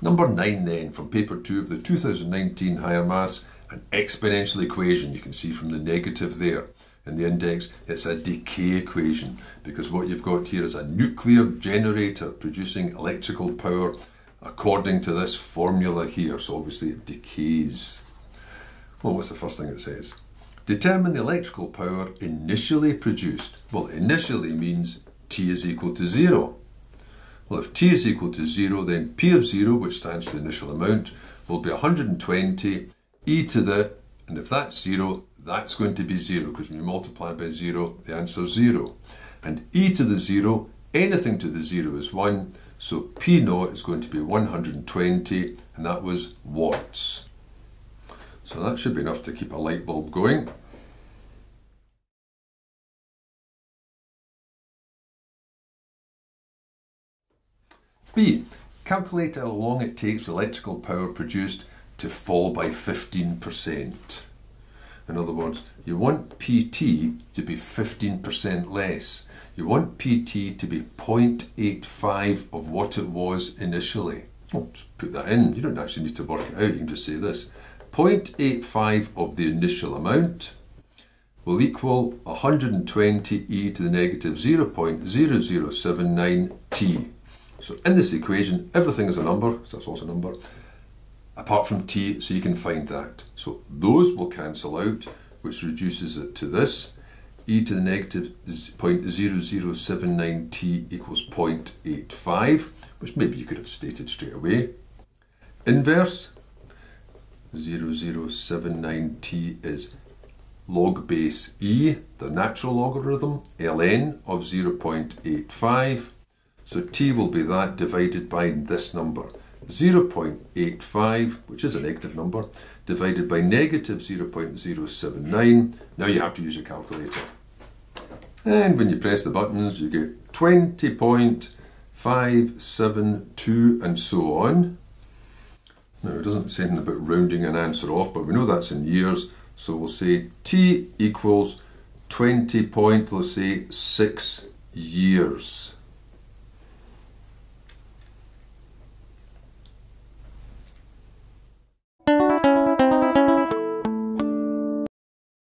Number 9 then, from paper 2 of the 2019 Higher Maths, an exponential equation. You can see from the negative there in the index, it's a decay equation because what you've got here is a nuclear generator producing electrical power according to this formula here. So obviously it decays. Well, what's the first thing it says? Determine the electrical power initially produced. Well, initially means T is equal to zero. Well, if T is equal to zero, then P of zero, which stands for the initial amount, will be 120 e to the, and if that's zero, that's going to be zero, because when you multiply by zero, the answer is zero. And e to the zero, anything to the zero is one, so P naught is going to be 120, and that was watts. So that should be enough to keep a light bulb going. B. Calculate how long it takes electrical power produced to fall by 15%. In other words, you want PT to be 15% less. You want PT to be 0.85 of what it was initially. Oh, just put that in. You don't actually need to work it out. You can just say this. 0.85 of the initial amount will equal 120 e to the negative 0.0079 t. So in this equation, everything is a number, so that's also a number, apart from t, so you can find that. So those will cancel out, which reduces it to this. e to the negative 0.0079 t equals 0.85, which maybe you could have stated straight away. Inverse, 0079t is log base e, the natural logarithm, ln of 0.85. So t will be that divided by this number. 0.85, which is a negative number, divided by negative 0.079. Now you have to use your calculator. And when you press the buttons, you get 20.572 and so on. Now it doesn't say anything about rounding an answer off, but we know that's in years. So we'll say t equals 20 point, let's say, 6 years.